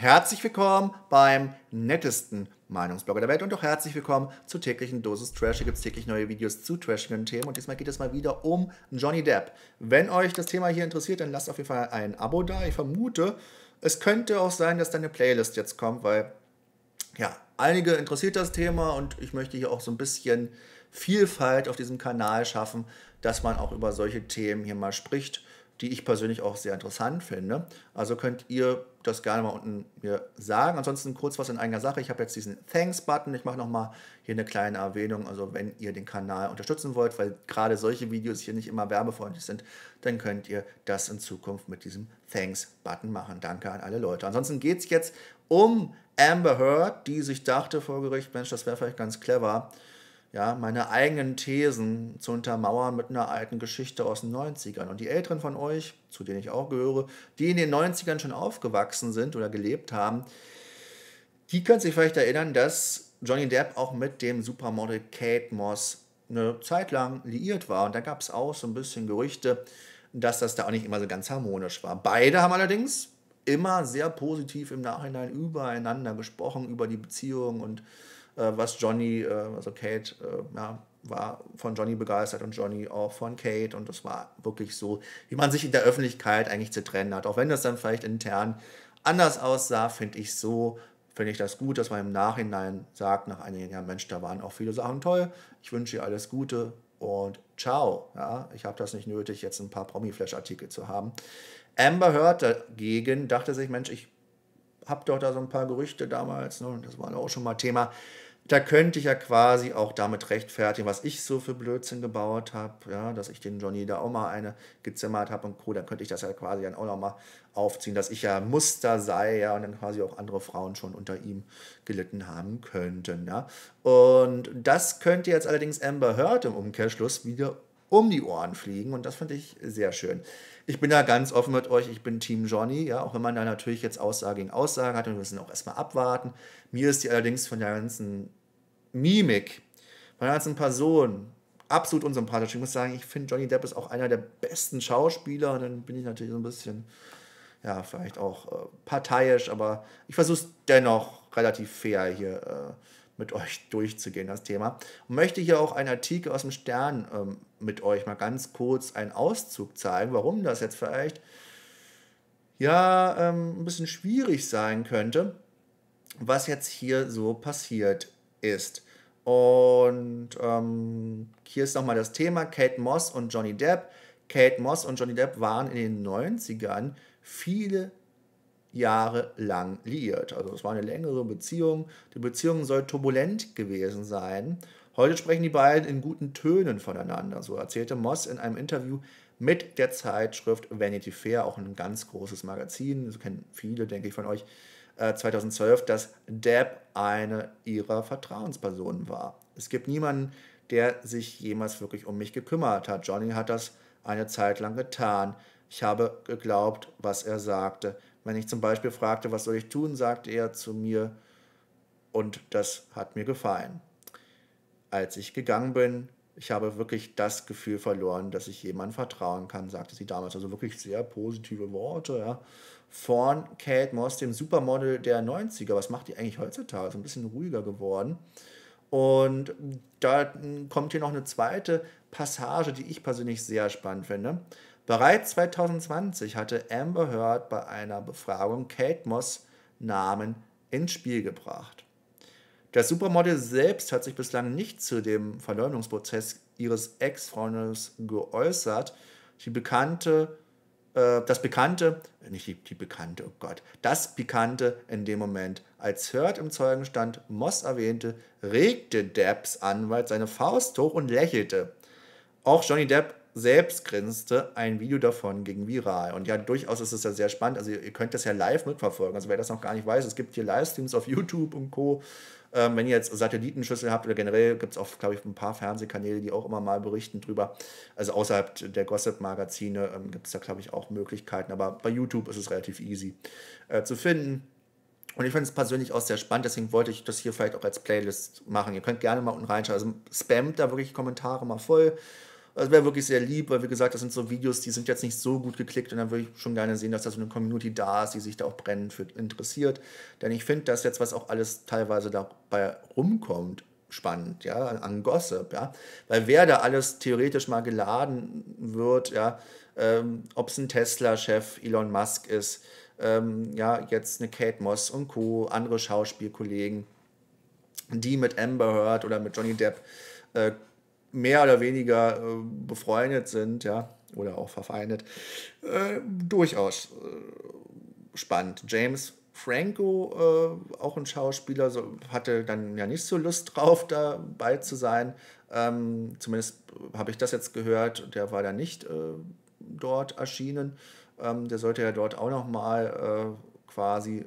Herzlich willkommen beim nettesten Meinungsblogger der Welt und auch herzlich willkommen zur täglichen Dosis Trash. Hier gibt es täglich neue Videos zu trashigen Themen und diesmal geht es mal wieder um Johnny Depp. Wenn euch das Thema hier interessiert, dann lasst auf jeden Fall ein Abo da. Ich vermute, es könnte auch sein, dass da eine Playlist jetzt kommt, weil ja, einige interessiert das Thema und ich möchte hier auch so ein bisschen Vielfalt auf diesem Kanal schaffen, dass man auch über solche Themen hier mal spricht die ich persönlich auch sehr interessant finde. Also könnt ihr das gerne mal unten mir sagen. Ansonsten kurz was in eigener Sache. Ich habe jetzt diesen Thanks-Button. Ich mache nochmal hier eine kleine Erwähnung. Also wenn ihr den Kanal unterstützen wollt, weil gerade solche Videos hier nicht immer werbefreundlich sind, dann könnt ihr das in Zukunft mit diesem Thanks-Button machen. Danke an alle Leute. Ansonsten geht es jetzt um Amber Heard, die sich dachte vor Gericht, Mensch, das wäre vielleicht ganz clever, ja, meine eigenen Thesen zu untermauern mit einer alten Geschichte aus den 90ern. Und die Älteren von euch, zu denen ich auch gehöre, die in den 90ern schon aufgewachsen sind oder gelebt haben, die können sich vielleicht erinnern, dass Johnny Depp auch mit dem Supermodel Kate Moss eine Zeit lang liiert war. Und da gab es auch so ein bisschen Gerüchte, dass das da auch nicht immer so ganz harmonisch war. Beide haben allerdings immer sehr positiv im Nachhinein übereinander gesprochen, über die Beziehung und was Johnny, äh, also Kate, äh, ja, war von Johnny begeistert und Johnny auch von Kate. Und das war wirklich so, wie man sich in der Öffentlichkeit eigentlich zu trennen hat. Auch wenn das dann vielleicht intern anders aussah, finde ich so, finde ich das gut, dass man im Nachhinein sagt, nach einigen Jahren, Mensch, da waren auch viele Sachen toll. Ich wünsche ihr alles Gute und ciao. Ja, ich habe das nicht nötig, jetzt ein paar Promi-Flash-Artikel zu haben. Amber Heard dagegen dachte sich, Mensch, ich habe doch da so ein paar Gerüchte damals, ne, das war auch schon mal Thema, da könnte ich ja quasi auch damit rechtfertigen, was ich so für Blödsinn gebaut habe, ja, dass ich den Johnny da auch mal eine gezimmert habe und Co., dann könnte ich das ja quasi dann auch noch mal aufziehen, dass ich ja Muster sei, ja, und dann quasi auch andere Frauen schon unter ihm gelitten haben könnten, ja. Und das könnte jetzt allerdings Amber Heard im Umkehrschluss wieder um die Ohren fliegen und das finde ich sehr schön. Ich bin da ganz offen mit euch, ich bin Team Johnny, ja, auch wenn man da natürlich jetzt Aussage gegen Aussage hat und wir müssen auch erstmal abwarten. Mir ist die allerdings von der ganzen Mimik, von der ganzen Person absolut unsympathisch. Ich muss sagen, ich finde Johnny Depp ist auch einer der besten Schauspieler und dann bin ich natürlich so ein bisschen, ja, vielleicht auch äh, parteiisch, aber ich versuche es dennoch relativ fair hier äh, mit euch durchzugehen, das Thema. Und möchte hier auch einen Artikel aus dem Stern ähm, mit euch mal ganz kurz einen Auszug zeigen, warum das jetzt vielleicht ja ähm, ein bisschen schwierig sein könnte, was jetzt hier so passiert ist. Und ähm, hier ist nochmal das Thema Kate Moss und Johnny Depp. Kate Moss und Johnny Depp waren in den 90ern viele Jahre lang liiert. Also es war eine längere Beziehung. Die Beziehung soll turbulent gewesen sein. Heute sprechen die beiden in guten Tönen voneinander. So erzählte Moss in einem Interview mit der Zeitschrift Vanity Fair, auch ein ganz großes Magazin, das kennen viele, denke ich, von euch, 2012, äh, dass Deb eine ihrer Vertrauenspersonen war. Es gibt niemanden, der sich jemals wirklich um mich gekümmert hat. Johnny hat das eine Zeit lang getan. Ich habe geglaubt, was er sagte. Wenn ich zum Beispiel fragte, was soll ich tun, sagte er zu mir, und das hat mir gefallen. Als ich gegangen bin, ich habe wirklich das Gefühl verloren, dass ich jemandem vertrauen kann, sagte sie damals. Also wirklich sehr positive Worte, ja. Von Kate Moss, dem Supermodel der 90er. Was macht die eigentlich heutzutage? So ein bisschen ruhiger geworden. Und da kommt hier noch eine zweite Passage, die ich persönlich sehr spannend finde. Bereits 2020 hatte Amber Heard bei einer Befragung Kate Moss Namen ins Spiel gebracht. Das Supermodel selbst hat sich bislang nicht zu dem Verleumdungsprozess ihres Ex-Freundes geäußert. Die bekannte, äh, das Bekannte, nicht die, die Bekannte, oh Gott, das Pikante in dem Moment, als Heard im Zeugenstand Moss erwähnte, regte Depps Anwalt seine Faust hoch und lächelte. Auch Johnny Depp selbst grinste, ein Video davon ging viral. Und ja, durchaus ist es ja sehr spannend. Also ihr könnt das ja live mitverfolgen. Also wer das noch gar nicht weiß, es gibt hier Livestreams auf YouTube und Co. Ähm, wenn ihr jetzt Satellitenschüssel habt oder generell gibt es auch, glaube ich, ein paar Fernsehkanäle, die auch immer mal berichten drüber. Also außerhalb der Gossip-Magazine ähm, gibt es da, glaube ich, auch Möglichkeiten. Aber bei YouTube ist es relativ easy äh, zu finden. Und ich finde es persönlich auch sehr spannend, deswegen wollte ich das hier vielleicht auch als Playlist machen. Ihr könnt gerne mal unten reinschauen. Also spammt da wirklich Kommentare mal voll Das wäre wirklich sehr lieb, weil wie gesagt, das sind so Videos, die sind jetzt nicht so gut geklickt und dann würde ich schon gerne sehen, dass da so eine Community da ist, die sich da auch brennend für interessiert. Denn ich finde das jetzt, was auch alles teilweise dabei rumkommt, spannend, ja, an Gossip, ja. Weil wer da alles theoretisch mal geladen wird, ja, ähm, ob es ein Tesla-Chef Elon Musk ist, ähm, ja, jetzt eine Kate Moss und Co., andere Schauspielkollegen, die mit Amber Heard oder mit Johnny Depp äh, mehr oder weniger äh, befreundet sind, ja, oder auch verfeindet, äh, durchaus äh, spannend. James Franco, äh, auch ein Schauspieler, so, hatte dann ja nicht so Lust drauf, dabei zu sein. Ähm, zumindest habe ich das jetzt gehört, der war da nicht äh, dort erschienen. Ähm, der sollte ja dort auch nochmal äh, quasi äh,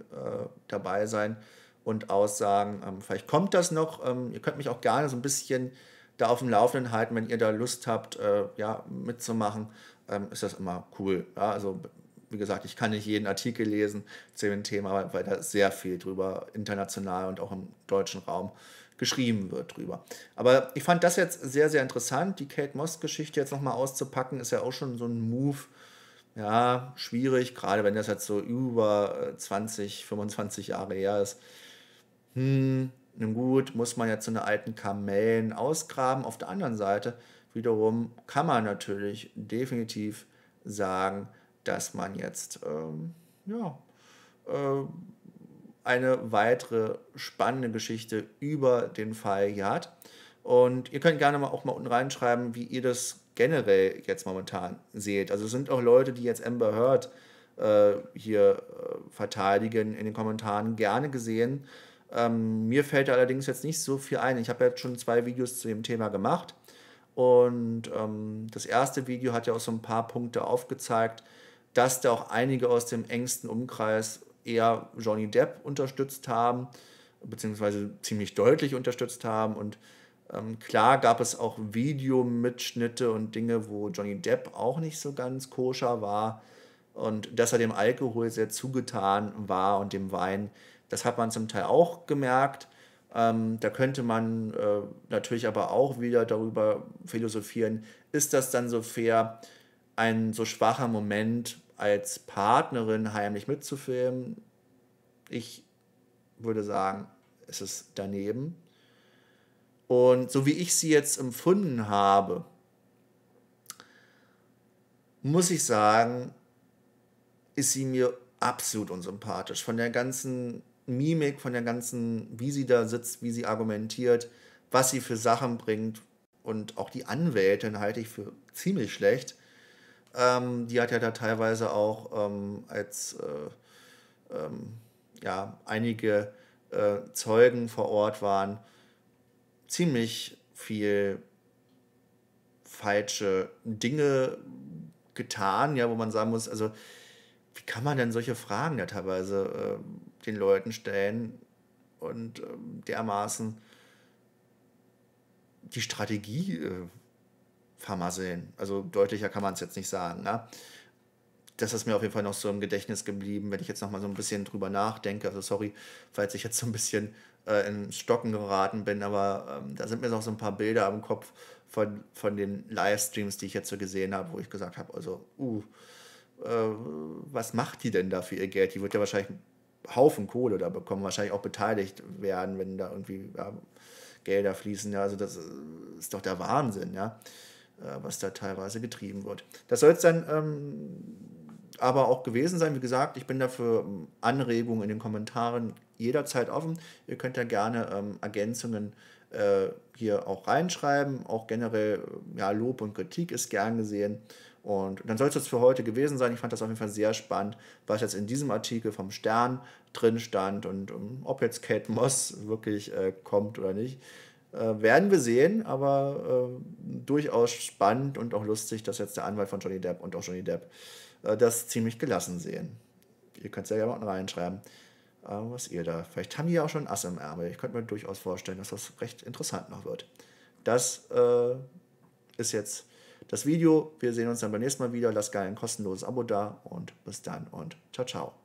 dabei sein und aussagen, ähm, vielleicht kommt das noch. Ähm, ihr könnt mich auch gerne so ein bisschen da auf dem Laufenden halten, wenn ihr da Lust habt, äh, ja, mitzumachen, ähm, ist das immer cool. Ja, also wie gesagt, ich kann nicht jeden Artikel lesen zu dem Thema, weil da sehr viel drüber international und auch im deutschen Raum geschrieben wird drüber. Aber ich fand das jetzt sehr, sehr interessant. Die Kate Moss-Geschichte jetzt nochmal auszupacken, ist ja auch schon so ein Move. Ja, schwierig, gerade wenn das jetzt so über 20, 25 Jahre her ist. Hm, nun gut, muss man jetzt so eine alten Kamellen ausgraben. Auf der anderen Seite wiederum kann man natürlich definitiv sagen, dass man jetzt ähm, ja, äh, eine weitere spannende Geschichte über den Fall hier hat. Und ihr könnt gerne mal auch mal unten reinschreiben, wie ihr das generell jetzt momentan seht. Also es sind auch Leute, die jetzt Amber Heard äh, hier äh, verteidigen in den Kommentaren, gerne gesehen. Ähm, mir fällt allerdings jetzt nicht so viel ein. Ich habe jetzt schon zwei Videos zu dem Thema gemacht. Und ähm, das erste Video hat ja auch so ein paar Punkte aufgezeigt, dass da auch einige aus dem engsten Umkreis eher Johnny Depp unterstützt haben, beziehungsweise ziemlich deutlich unterstützt haben. Und ähm, klar gab es auch Videomitschnitte und Dinge, wo Johnny Depp auch nicht so ganz koscher war und dass er dem Alkohol sehr zugetan war und dem Wein. Das hat man zum Teil auch gemerkt. Ähm, da könnte man äh, natürlich aber auch wieder darüber philosophieren, ist das dann so fair, ein so schwacher Moment als Partnerin heimlich mitzufilmen. Ich würde sagen, es ist daneben. Und so wie ich sie jetzt empfunden habe, muss ich sagen, ist sie mir absolut unsympathisch. Von der ganzen Mimik, von der ganzen, wie sie da sitzt, wie sie argumentiert, was sie für Sachen bringt und auch die Anwältin halte ich für ziemlich schlecht. Ähm, die hat ja da teilweise auch ähm, als äh, ähm, ja, einige äh, Zeugen vor Ort waren, ziemlich viel falsche Dinge getan, ja, wo man sagen muss, also wie kann man denn solche Fragen ja teilweise äh, den Leuten stellen und äh, dermaßen die Strategie äh, vermasseln. Also deutlicher kann man es jetzt nicht sagen. Ne? Das ist mir auf jeden Fall noch so im Gedächtnis geblieben, wenn ich jetzt noch mal so ein bisschen drüber nachdenke. Also sorry, falls ich jetzt so ein bisschen äh, in Stocken geraten bin, aber ähm, da sind mir noch so ein paar Bilder am Kopf von, von den Livestreams, die ich jetzt so gesehen habe, wo ich gesagt habe, also, uh, äh, was macht die denn da für ihr Geld? Die wird ja wahrscheinlich Haufen Kohle da bekommen, wahrscheinlich auch beteiligt werden, wenn da irgendwie ja, Gelder fließen. Ja, also das ist doch der Wahnsinn, ja. Äh, was da teilweise getrieben wird. Das soll es dann ähm, aber auch gewesen sein. Wie gesagt, ich bin dafür ähm, Anregungen in den Kommentaren jederzeit offen. Ihr könnt ja gerne ähm, Ergänzungen äh, hier auch reinschreiben. Auch generell ja, Lob und Kritik ist gern gesehen. Und dann soll es jetzt für heute gewesen sein. Ich fand das auf jeden Fall sehr spannend, was jetzt in diesem Artikel vom Stern drin stand und um, ähm, ob jetzt Kate Moss wirklich äh, kommt oder nicht. Äh, werden wir sehen, aber äh, durchaus spannend und auch lustig, dass jetzt der Anwalt von Johnny Depp und auch Johnny Depp äh, das ziemlich gelassen sehen. Ihr könnt es ja gerne mal reinschreiben, äh, was ihr da. Vielleicht haben die ja auch schon Ass im Ärmel. Ich könnte mir durchaus vorstellen, dass das recht interessant noch wird. Das äh, ist jetzt das Video. Wir sehen uns dann beim nächsten Mal wieder. Lasst gerne ein kostenloses Abo da und bis dann und ciao, ciao.